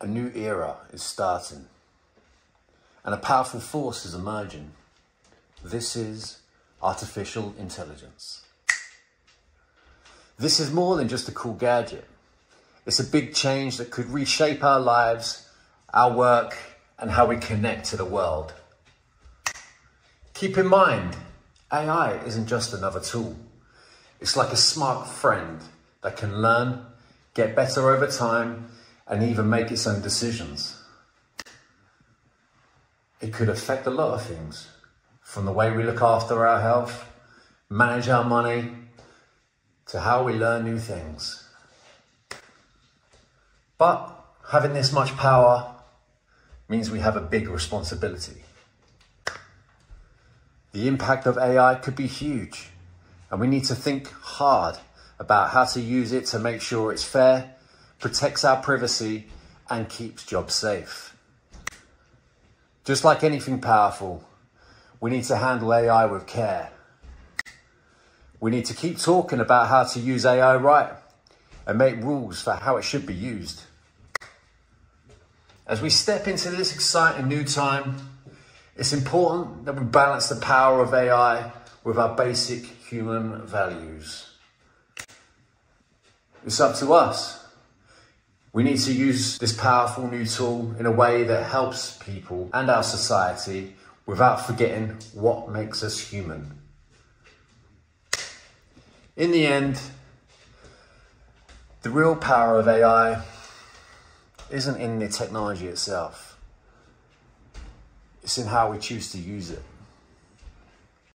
a new era is starting and a powerful force is emerging. This is artificial intelligence. This is more than just a cool gadget. It's a big change that could reshape our lives, our work, and how we connect to the world. Keep in mind, AI isn't just another tool. It's like a smart friend that can learn, get better over time, and even make its own decisions. It could affect a lot of things, from the way we look after our health, manage our money, to how we learn new things. But having this much power means we have a big responsibility. The impact of AI could be huge, and we need to think hard about how to use it to make sure it's fair, protects our privacy, and keeps jobs safe. Just like anything powerful, we need to handle AI with care. We need to keep talking about how to use AI right and make rules for how it should be used. As we step into this exciting new time, it's important that we balance the power of AI with our basic human values. It's up to us. We need to use this powerful new tool in a way that helps people and our society without forgetting what makes us human. In the end, the real power of AI isn't in the technology itself. It's in how we choose to use it.